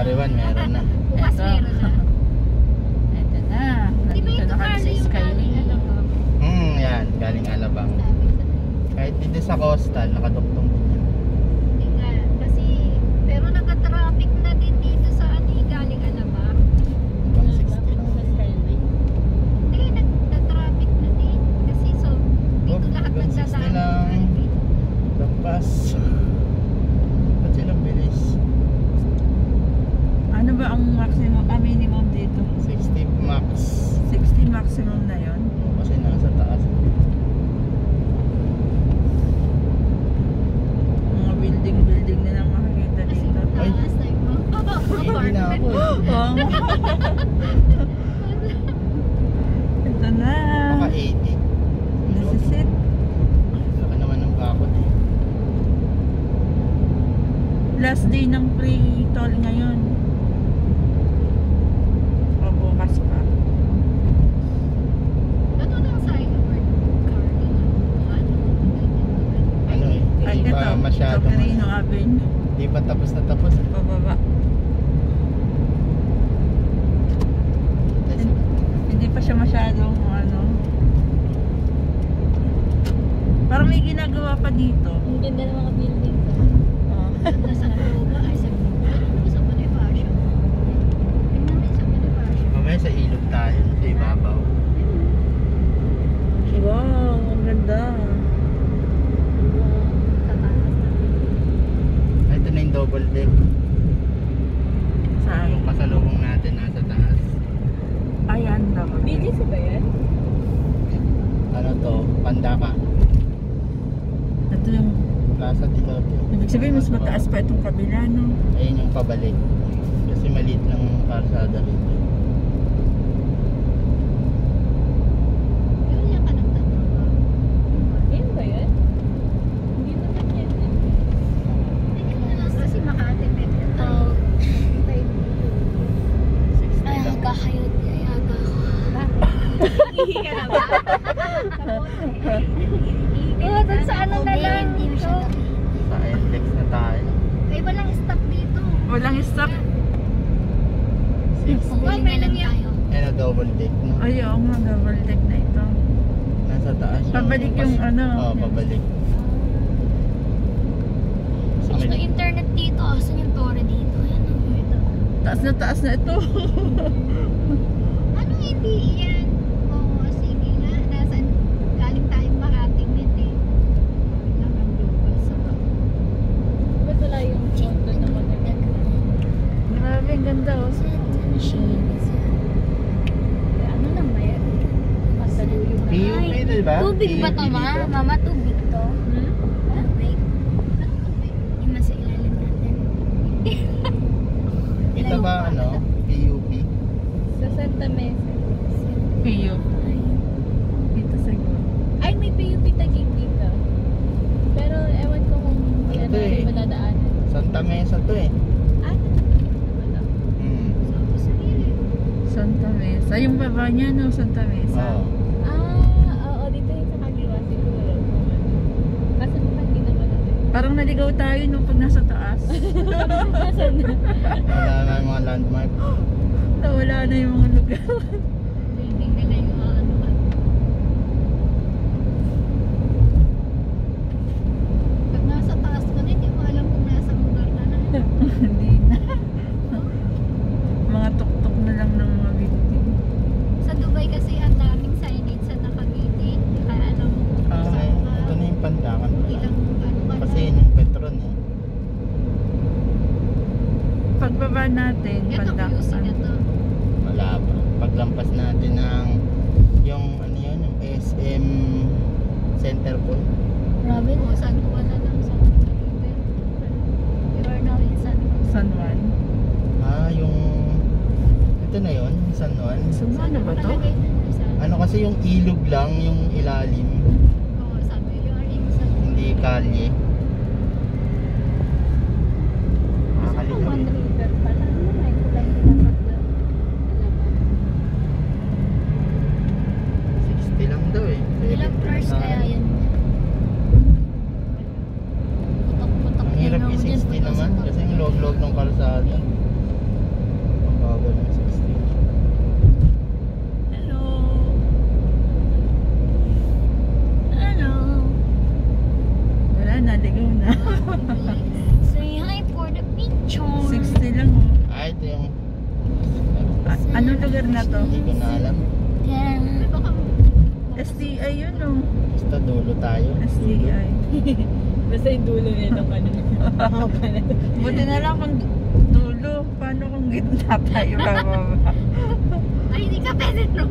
January 1, meron na. Bukas Eto. meron na. Ito na. Nandito yung na kami sa ba? Hmm, yan. Galing Alabang. Ko. Kahit dito sa coastal, nakaduktong din yan. Kasi, pero nagka-traffic na din dito sa ano eh, galing Alabang. Hanggang 60 lang. Hindi, nag- nag-traffic na din. Kasi so, dito Oh, lahat hanggang 60 nagdadaan. lang. Lampas. Ba't silang bilis? Ano ba ang maximum, ah, minimum dito? 60 max. 60 maximum na yon. Kasi nasa taas. Mga building-building na lang makikita Kasi dito. Ay. taas na yung mga Hindi na ako eh. Oo. Ito na. Baka 80. This is it. Laki naman ng bakod eh. Last day ng free toll ngayon. 6. Oo, Huli na meron lang tayo. Ayun na double deck. No? Ay, oo nga, double deck na ito. Nasa taas. Pabalik yung ano. Oo, pabalik. Sa mali- internet dito. Asan yung tore dito? Ayan o. Taas na taas na ito. Ano hindi yan? Oo, sige nga. Nasaan? Galing tayong Makati Met eh. Lang ang global sa Ba't wala yung condo na maganda? Grabe, ang ganda oh. Ano lang ba yan? PUP, Ay, diba? Tubig ba to, PUP ma? Mama, tubig to. Hmm? Tubig. Yung nasa ilalim natin. Ito ba ano? PUP? Sa Santa Mesa. Piyo. Dito sa Ay, may PUP tagig dito. Pero ewan ko kung Ano yan na eh? yung madadaanan. Santa Mesa to eh. Ah, ano? Hmm. Sa gilid. Santa Mesa. Yung baba niya, no? Santa Mesa. Oo. Ah, oo, dito yung sa kaliwa siguro. Kasi mukhang hindi naman natin. Parang naligaw tayo nung pag nasa taas. Nasaan na? Wala na yung mga landmark. Nawala na yung mga lugar. Building nila yung mga ano. Pag nasa taas ka na, hindi mo alam kung nasa lugar ka na. Hindi na. mga tuktok na lang ng mga building. Sa Dubai kasi ang daming signage sa nakagilid. Kaya alam mo kung Ah, saan ka. ito na yung pandakan pala. Ilang ano ka Kasi na. yun yung Petron eh. Pagbaba natin, Ito QC na pandaksan. to. Wala pa. Paglampas natin ng yung ano yun, yung SM Center Point. Grabe Oo, na. San Juan na lang sa Caribe. You are now in San Juan. San Juan. Ah, yung ito na yun, San Juan. San Juan na ba to? Nakalagay na doon sa- Ano kasi yung ilog lang, yung ilalim, Oo, sabi, you are in San Juan. hindi kalye. Sa Nakakalimutan. One River pala. Ano na yung kulay nila pagla? Alam mo? 60 lang daw eh. Ilang floors Ah, kaya yan? Putok-putok Ang hirap din ako dyan, i-60 putok sa naman putok. kasi yung log-log ng kalsada. Anong lugar na to? Hindi ko na alam. Ay, baka STI yun oh. Basta dulo tayo. STI. Basta yung dulo nito pa na. Mahaba na to. Buti na lang kung dulo. Paano kung gitna tayo bababa? Ay, hindi ka pwede naman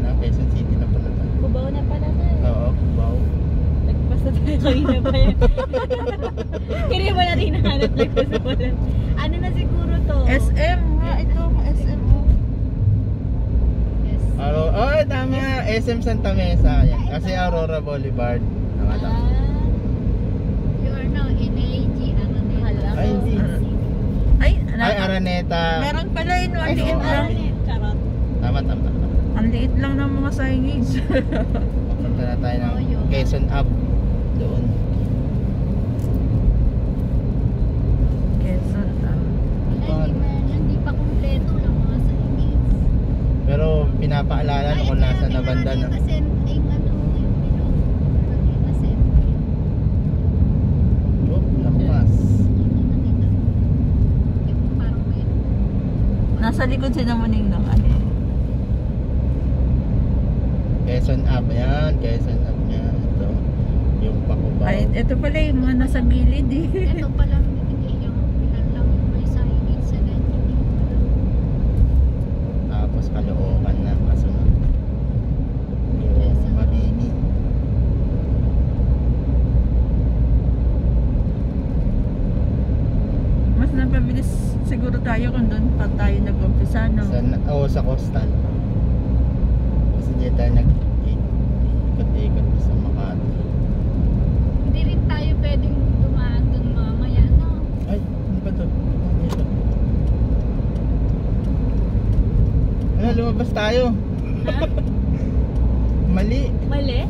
na. Quezon City na pala tayo. Kubaw na pala na. Oo, wow. Nagpasa tayo kanina pa yan. Hindi mo natin hinahanap nagpasa pala. Ano na siguro to? SM nga ito. SM. Yes. Aro oh, tama. SM Santa Mesa. Yan. Kasi Aurora Boulevard. Tama, Ah, tama. You are now in AG, na yun? Hala. Ay, hindi. Ay? Araneta. Meron pala yun. Ang Ay. Charot. Tama, tama. Ang liit lang ng mga signage. Papunta na tayo ng. Quezon Up. Doon. Quezon. Wala, hindi pa kumpleto ng mga signage. Pero pinapaalala Ay, kung nasa na banda na. Oh, may Nasa likod si Namuning ng ano. Quezon Up. Yan, Quezon Up niya. Ito. Yung Pakubaw. Ay, ito pala yung mga nasa gilid eh. Ito pa lang, hindi yung ilan lang yung may signage sa. Tapos Caloocan na kasunod. Yung Mabini. Mas napabilis siguro tayo kung doon pa tayo nag-umpisa, no? Sa, oh, sa Coastal. Kasi di tayo nag-ikot-ikot sa Makati. Hindi rin tayo pwedeng dumaan dun mamaya, no? Ay, ano ba ito? Dito. Ano, lumabas tayo. Ha? Mali. Mali?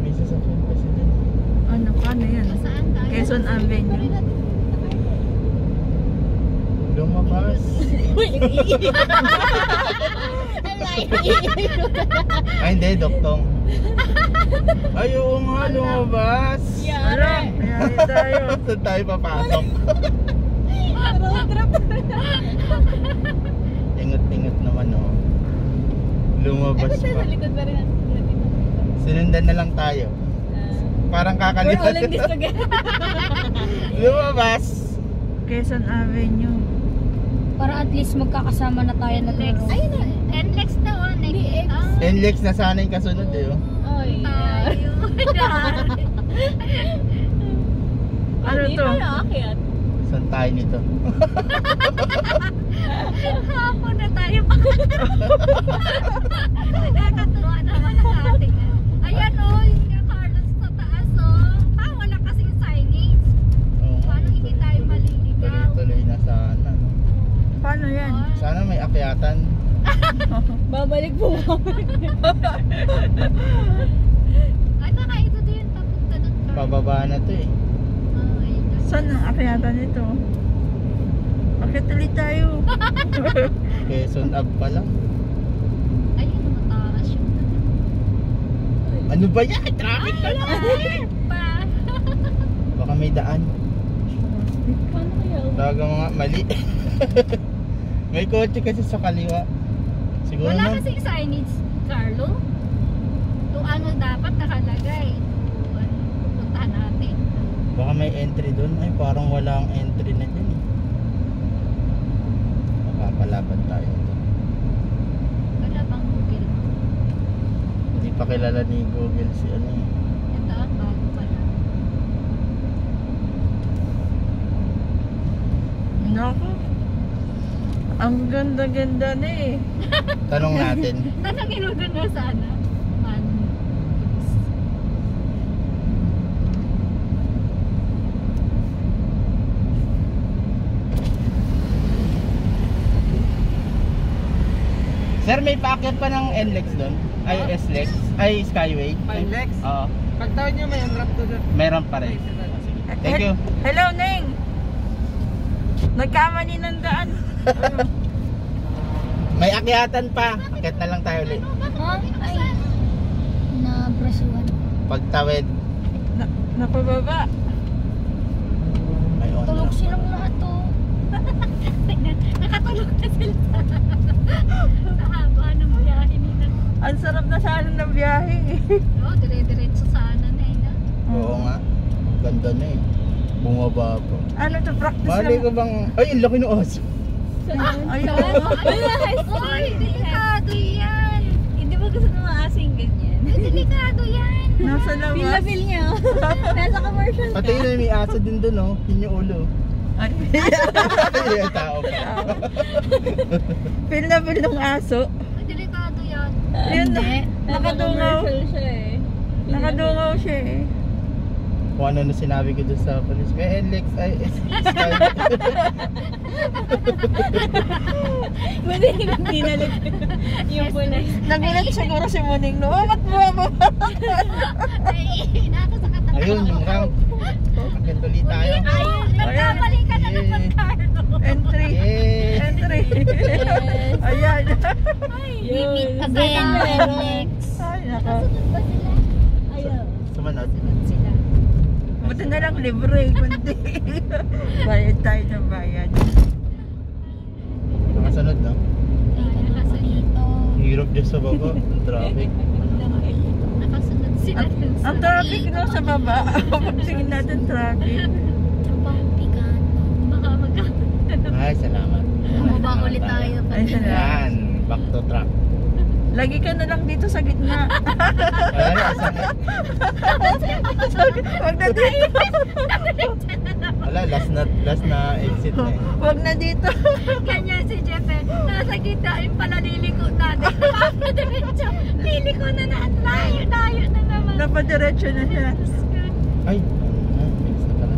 May sasakyan kasi dun. Ano, paano yan? Saan tayo? Quezon Avenue. Lumabas. Ay, hindi, doktong. Ay, oo nga, lumabas. Wala, mayari tayo. Saan tayo papasok? Road trip. Ingot-ingot naman, oh. Lumabas Ito siya pa. sa likod pa rin. Sinundan na lang tayo. Parang We're kakalimutan. all in this together. Lumabas. Quezon Avenue. Para at least magkakasama na tayo na Lex. Ayun na, NLEX daw, ah, next. Hindi, X. Ah, NLEX na sana yung kasunod, eh, oh. Ay, tayo. Ano Hindi to? tayo aakyat. Saan tayo nito. Hapon na tayo Nakakatuwa naman ang ating ano. Ayan o, yung kay Carlos sa taas o. Ah, wala kasing signage. Oo. Paano hindi tayo maliligaw? Tuloy-tuloy na sana. no? Paano yan? Sana may akyatan. Babalik po. Ay, baka ito din papunta doon. Pababa na to eh. Oh. Saan ang akyatan nito? Bakit ulit tayo? Quezon Ave pa lang. Ayun, mataas yung Ano ba yan? Traffic pa lang. Baka may daan. Paano kaya? Talaga mga mali. may kotse kasi sa kaliwa. Siguro Wala na. kasing signage, Carlo. Kung ano dapat nakalagay. Kung ano, Puntahan natin. Baka may entry doon. Ay, parang wala ang entry na dyan eh. Makapalaban tayo. Wala bang Google? Hindi pa kilala ni Google si ano eh. Ito, ah, bago pa lang. Naku. Ang ganda-ganda na eh. Tanong natin. Tanongin mo dun na sana. Sir, may paakyat pa ng NLEX doon? Ay, SLEX? Ay, Skyway? NLEX? Oo. Pagtawad niyo may unwrap to the Meron pa rin. Ah. Thank you. Hello, Neng. Nagkamali ng daan. May akyatan pa. Akyat na lang tayo ulit. Ha? Ay. Na brasuan. Pagtawid, Na, napababa. may on Tulog lang. silang lahat to. Nakatulog na sila. Sa haba ng biyahe nila. Ang sarap na sana ng biyahe eh. Oh, dire-diretso sana na eh. no? Oo nga. Ganda na eh. Bumaba pa. Ano to, practice Mali ko bang... Ay, ang laki ng oso. Ay, Ay, Uy, delikado yan. Hindi ba gusto ng mga asing ganyan? Delikado yan. Nasa Feel na labas. feel niya. Nasa commercial ka. Pati yun may aso din doon oh. Yun yung ulo. Ay, yung tao pa. feel na feel ng aso. Ay, delikado yan. Yun na. Nakadungaw. siya eh. Nakadungaw siya eh. Kung ano na sinabi ko doon sa police. May NLEX ay Sky. Pwede hindi nalit yung pulis. Nagulat siguro si Muning no. Oh, nato sa katabi. Ayun, yung ramp. Akyat ulit tayo. Ka na naman, Carlo. Entry. Entry. Yes. Ayan. Yun. again. Next. Ay, naka. Kasunod ba sila? Ayaw. Sumanod. Sila. Buti na lang libre. Kundi. bayad tayo ng bayad. Nakasunod no? Ay, nakasunod. Dito. Hirap dyan sa baba. Traffic. Nakasunod sila. dun sa- Ang traffic no sa baba. Pagtingin natin traffic. Ay, salamat. Bumaba ulit tayo. Ay, salamat. Back to track. Lagi ka na lang dito sa gitna. Wala na, isang... Wag na dito. Wala, last na, last na exit na eh. Wag na dito. Ganyan si Jeff eh. Nasa gitna yung pala liliko natin. Nakakadiretso. Liliko na na. Layo, layo na naman. Napadiretso na siya. Ay, pala.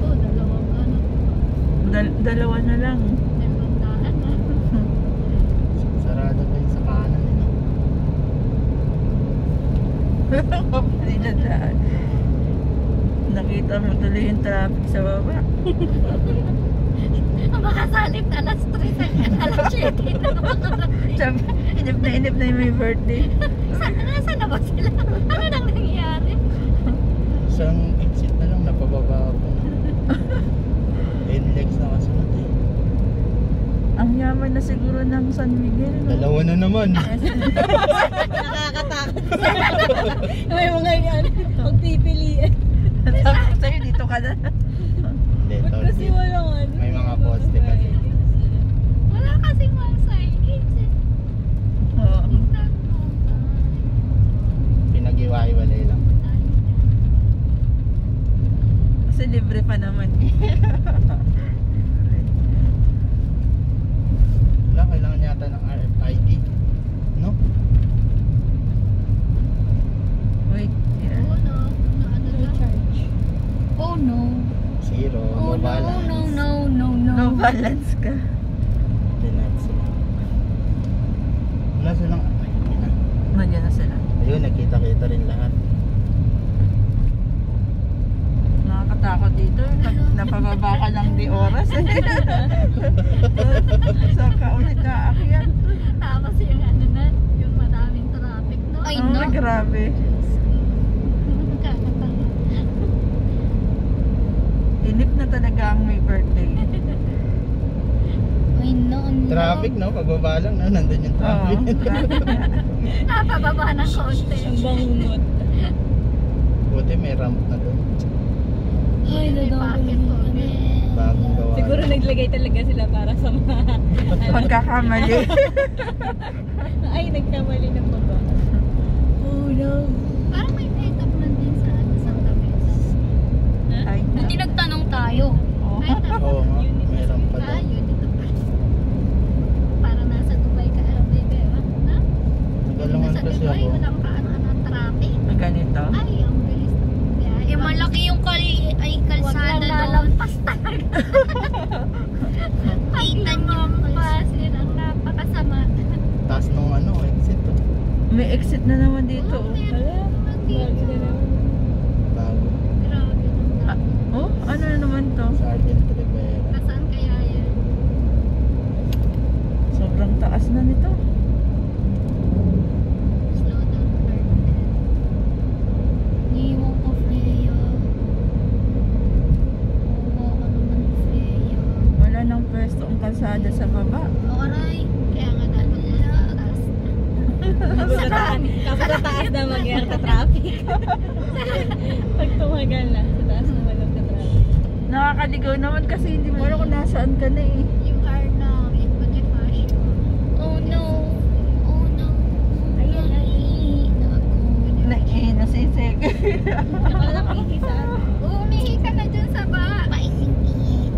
Oh, ano. Dal- dalawa na lang. Dalawang daan ah. Sarado pa yung sa kanan. eh, no? Hindi na daan. Nakita mo tuloy yung traffic sa baba. Makasalip na alas 3. Alas 7 na makarating. Sabi, inip na inip na yung may birthday. Saan, nasaan na ba sila? Ano nang nangyari? Isang exit na lang, napababa ako. NLEX na kasunod eh. Ang yaman na siguro ng San Miguel. No? Dalawa na naman. Nakakatakot. May mga yan. Pagpipilian. Sabi sa'yo, dito ka na. Hindi, tol. kasi walang ano? May mga poste kasi. Wala kasi mga signage eh. Oo. Pinag-iwa-iwalay lang. Kasi libre pa naman. nila kailangan yata ng RFID no? wait yeah. oh no ano recharge. Oh no. Zero oh, no, no balance. no no no. No no balance ka. Wala silang ayun na. Wala na sila. Ayun nakita-kita rin lahat. Nakakatakot dito. Pag napababa ka ng di oras eh. Saan ka ulit aakyat? Tapos yung ano na, yung maraming traffic no? Ay, Oh, no. grabe. Kakatawa. Inip na talaga ang may birthday. Ay, no. Traffic, no? Pagbaba lang, no? Nandun yung Oo. traffic. Napababa ng konti. Ang bangungot. Buti may ramp na doon. Ay, kami. Bagong gawa. Siguro naglagay talaga sila para sa mga... Pagkakamali. Ay, nagkamali ng baba. Oh, no. Parang may make-up man din sa ano, Santa Mesa. Ay, Buti nagtanong tayo. oh. May tapos Oo nga, may ramp pa Ah, doon. yun, dito pa. Parang nasa Dubai ka, ah, baby, ah. Na? Nagalangan Nasa kasi Dubai, ako. walang kaano-ano traffic. Ganito. Ay, ang bilis ng biyahe. Eh, malaki yung kali ay Huwag kalsada lang doon. lalampas talaga. Kita niyo ang Lumampas, yun ang napakasama. Taas nung ano, exit. oh. May exit na naman dito. Oh, oh. meron naman dito. Bago na naman. Bago. Grabe ng Ah, oh, ano na naman to? Sergeant Rivera. Nasaan kaya yan? Sobrang taas na nito. Slow down, Ferdinand. Iwan ko, Freya. Oo, ako naman, Freya. Wala nang pwesto ang kalsada sa baba. Aray. Kaya nga dapat mataas. Kapag taas, kapag taas na mag-air ka traffic. Pag tumagal na, sa taas na mag-traffic. Nakakaligaw naman kasi hindi mo alam kung nasaan ka na eh. You are now in Bonifacio. Oh, no. Oh, no. Ayan, Naiina ako. Naiina si Sek. Wala lang ihisan. Umihi ka na dyan sa ba. Paising-ihi.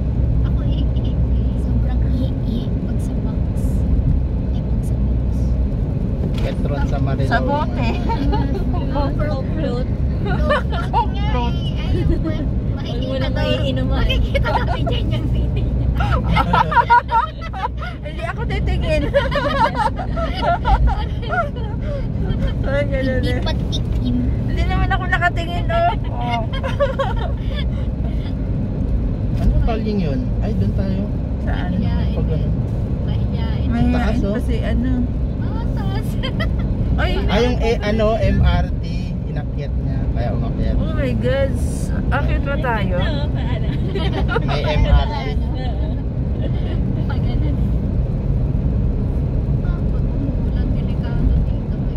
Ako ihi. Sobrang ihi pag sa box. Ay, pag sa box. Petron sa bote. Float. Float. Ayun mo. Huwag mo na maiinuman. Makikita daw ni Jen yung video. Hindi ako titingin. Ay, ganun Hindi eh. patikim. Hindi naman ako nakatingin oh. oh. Ano kaling yun? Ay, doon tayo. Saan? Mahihain. Pag ano. Mahihain. Mahihain Taas, oh. pa si ano. Oo, taas. Ay, Ay, yung eh, ano, MRT, inakyat niya. Kaya umakyat. oh my God. Akit ba tayo? Oo, paano? May MRT.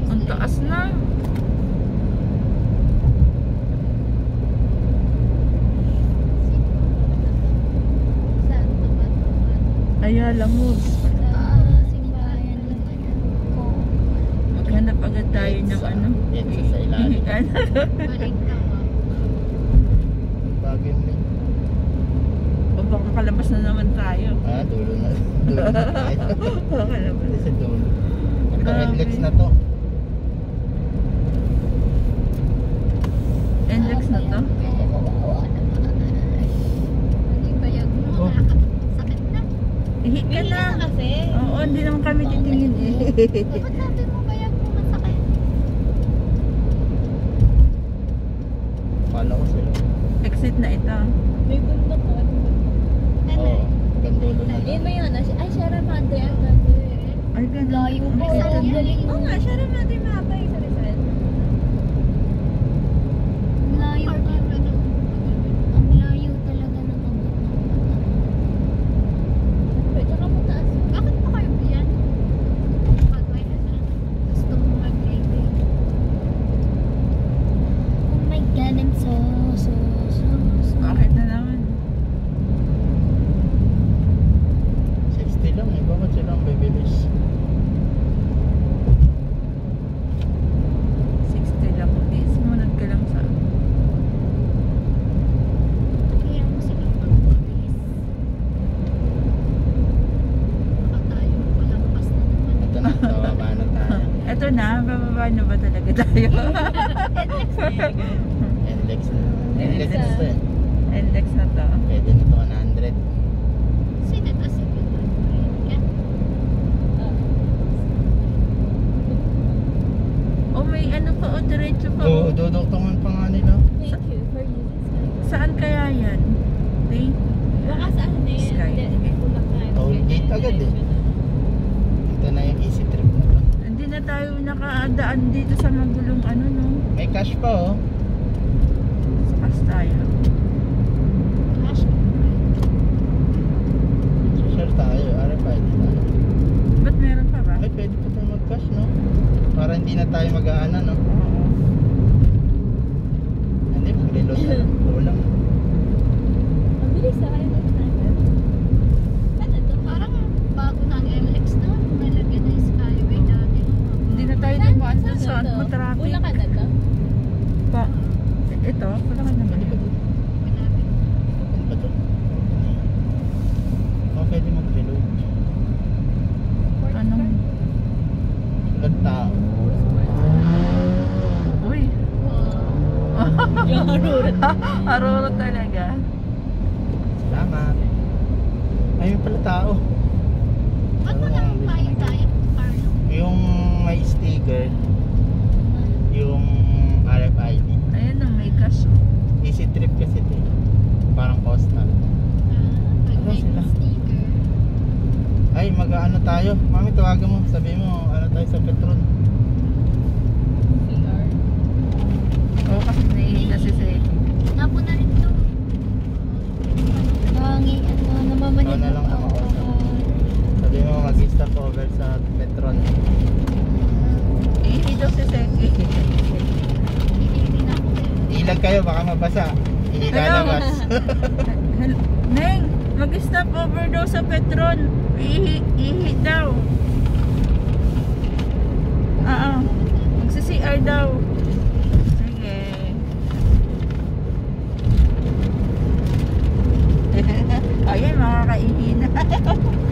Ang taas na. Ayala Moves. Ah, sinibayan lang ko. Maghanap agad tayo ng ano. Yan sa sa ilalim. Balik ka ba? Bago yung link. O baka kalabas na naman tayo. Ah, dulo na. Dulo na tayo. Kalabas. Sa dulo. NLEX na to. Index na to. Mo? Oh. Sakit na. Ihi ka na. ka na kasi. Oo, hindi naman kami titingin eh. Mo bayag mo masakit? Kala ko sila. Exit na ito. May bundok ko. Ano Oo. eh? Gandulo na. Yun ba yun? Ay, Sierra Madre. Ay, ganun. Layo po. Oo nga, Sierra Madre mapa Ito na, bababa na ba talaga tayo? NLEX na yun. NLEX na. NLEX eh. na. NLEX na to. Pwede na to 100. Sino to si Oh, may ano pa o diretso pa. Oo, oh. dodoktongan pa nga nila. Thank you for using Skype. Saan kaya yan? Thank you. Baka saan na yan? Skype. Toll gate agad eh. Ito na yung easy hindi na tayo nakaadaan dito sa magulong ano no. May cash pa oh. Sakas tayo. Cash. Sure tayo. RFID tayo. Ba't meron pa ba? Ay, pwede pa tayo mag-cash no? Para hindi na tayo mag-aana no? Oo. Hindi, mag-reload na lang. Kulang. Ang bilis sa kayo ng sniper. Ano to? Parang bago na ang LX na. Nalagyan na yung skyway dati. Hindi na tayo Saan- dumaan dun saan ano, traffic. Bulacan na to? Pa. Ito, wala ka naman. Pwede ba. Ano ba to? Oh, pwede mag-reload. Anong? Ilang tao. Uy. Yung harurot. Aruro talaga. Salamat. Ay, may pala tao. Ba't mo lang tayo tayo? Parang. Yung may sticker, yung RFID. Ayun na, may cash. Easy trip kasi ito. eh. Parang coastal. Pag may sila? sticker. Ay, mag-ano tayo? Mami, tawagan mo. Sabi mo, ano tayo sa Petron. CR. Oo, kasi nahihina si Seki. Napo na rin to. Mangi, ano, namamanid Ikaw na lang ako. Sabi mo, mag-stop over sa Petron. Ihi daw si Seki. Ilag kayo, baka mabasa. Ilalabas. Hel- Neng, mag-stop over daw sa Petron. Ihi, ihi daw. Oo. Magsi-CR daw. Sige. Ayan, makakaihi na.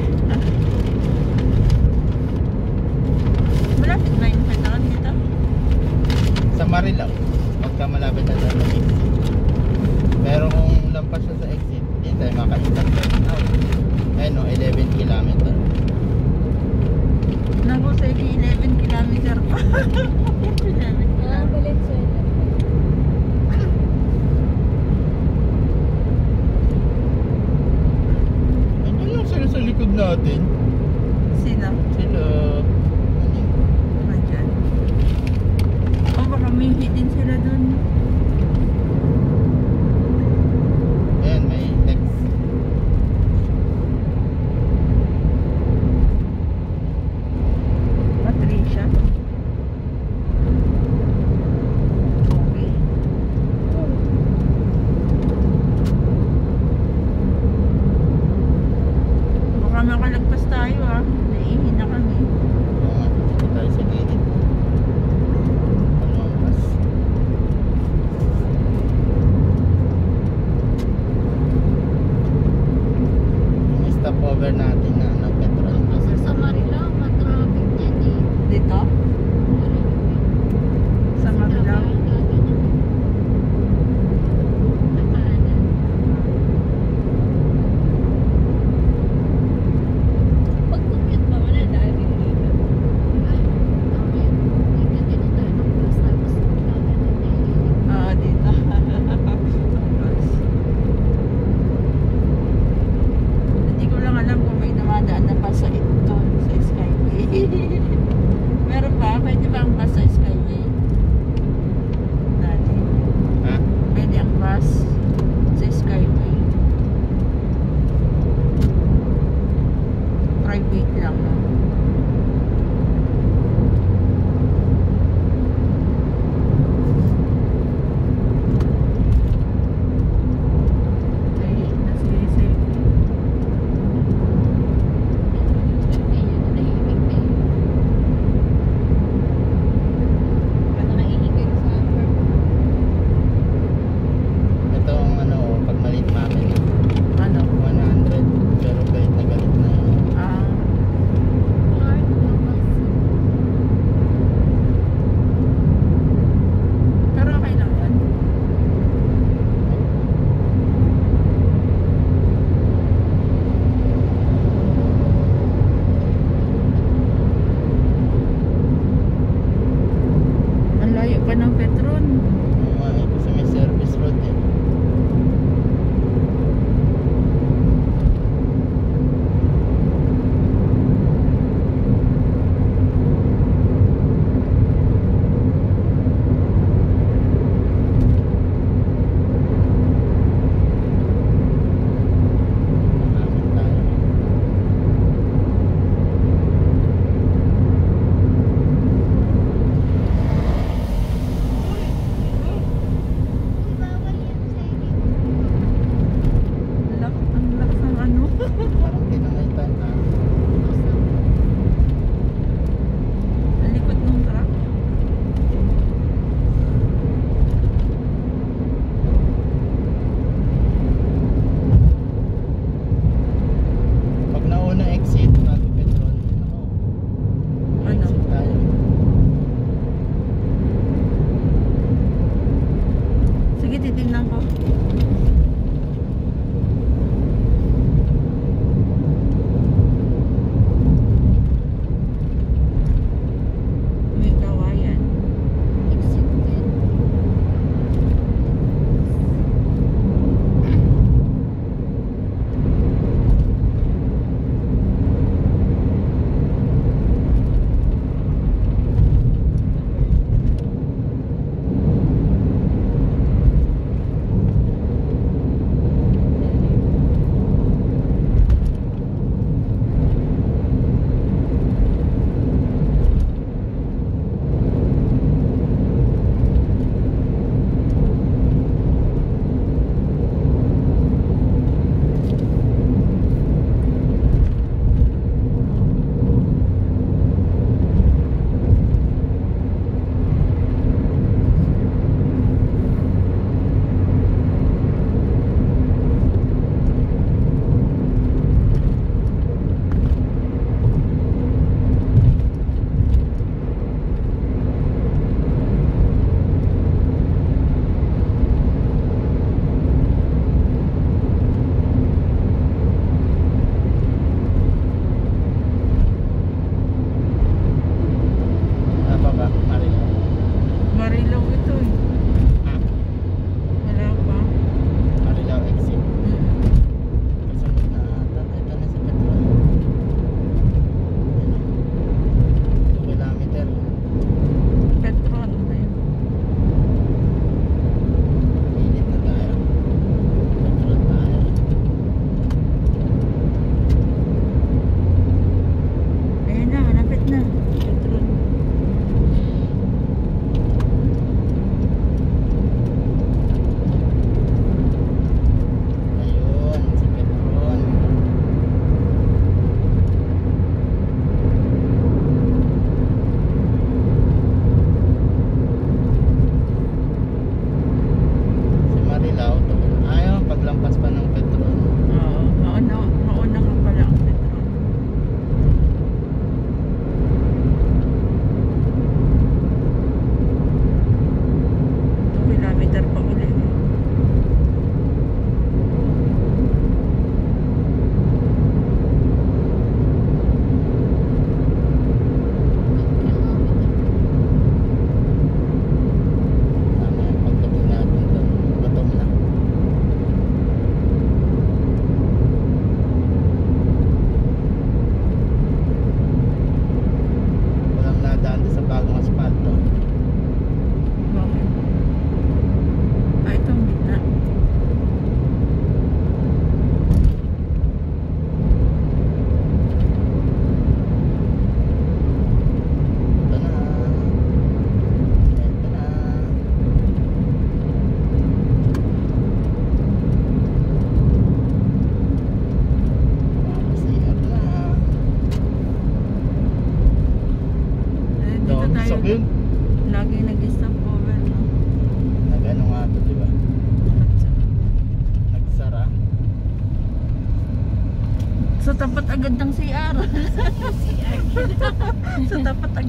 なんか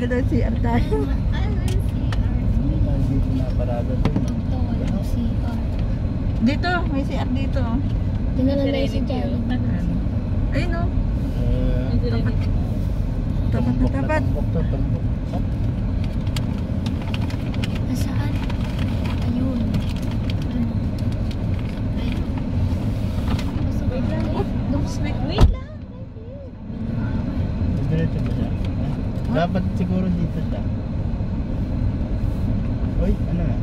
doon CR tayo. Dito, may CR dito. Tingnan na si Charlie. Ayun o. Tapat. Tapat na tapat. Ayun. Wait lang. Wait lang. Dapat siguro dito siya. Uy, ano nga?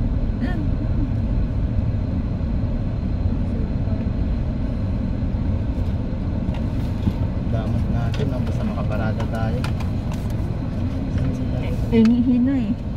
Damat natin, ang basta makaparada tayo. Ingihin na eh.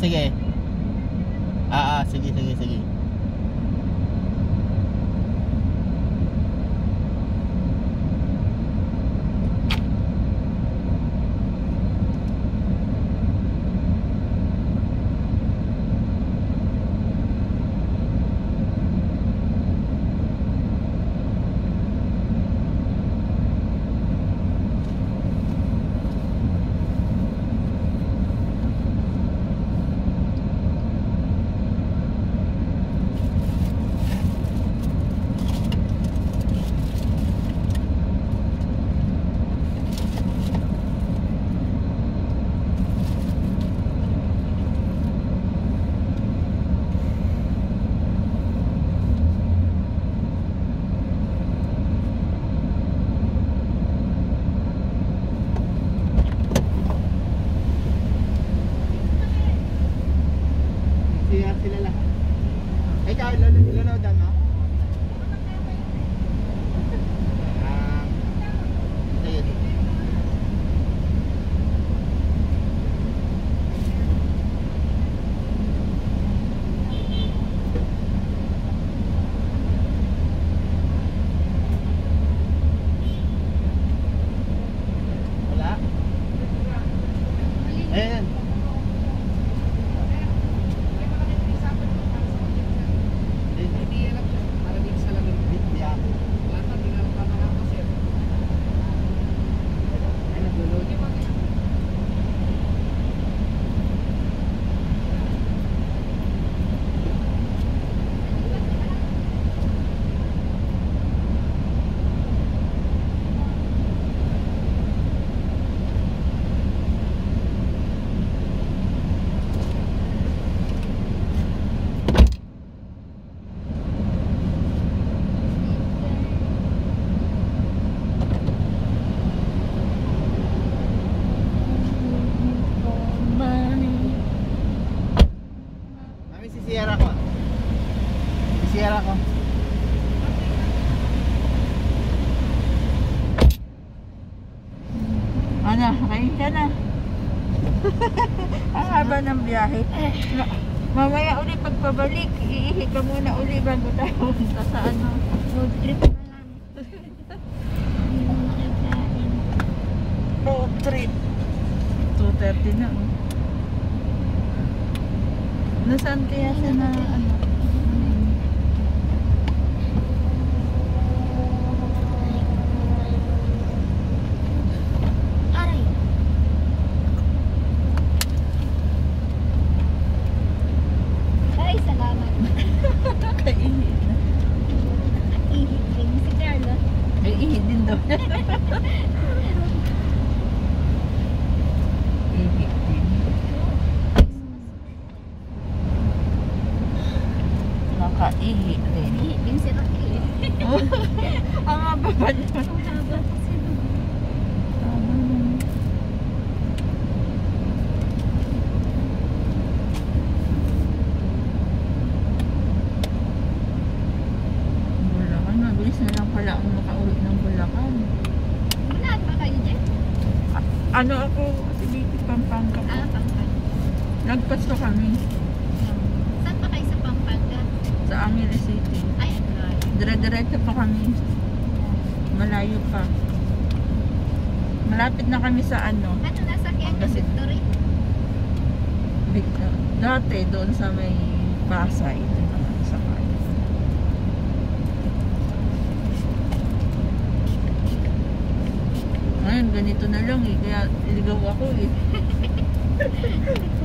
这个 biyahe. Eh. Mamaya uli pagpabalik, iihi ka muna uli bago tayo punta sa ano, road trip. ganito na lang eh. Kaya ligaw ako eh.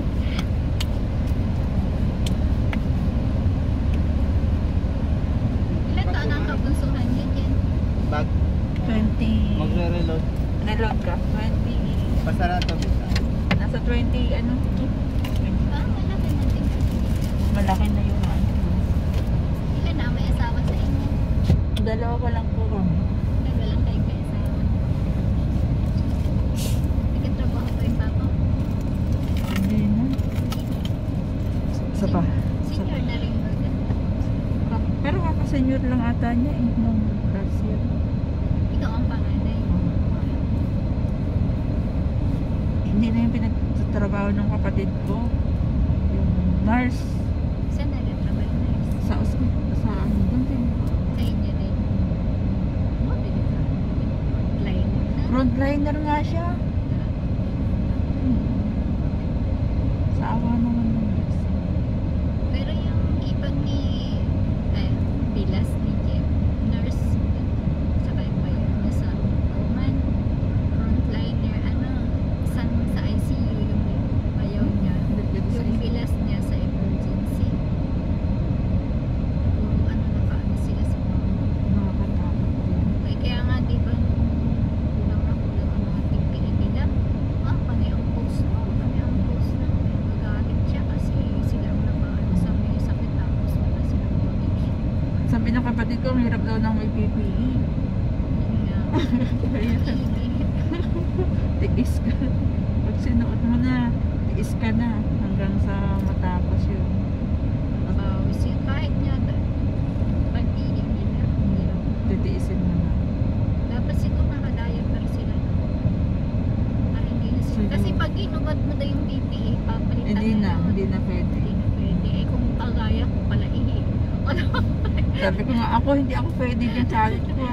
ako, hindi ako pwede dyan sa alit ko.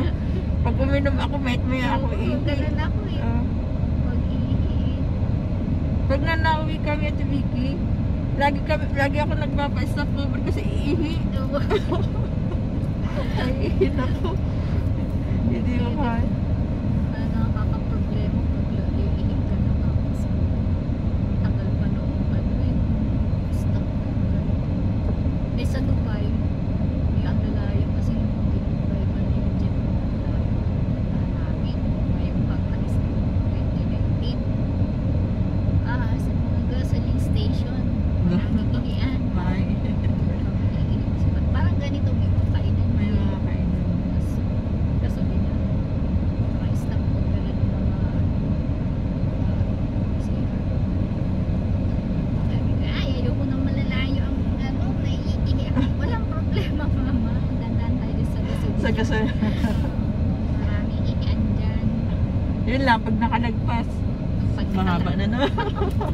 Pag uminom ako, met may ako iingay. Ganun ako eh. Uh, pag nanawi kami at Vicky, lagi, kami, lagi ako nagpapastop over kasi iihi. Ay, ihi na po. Hindi mo kaya. kasi. Yun lang, pag nakalagpas, mahaba na no.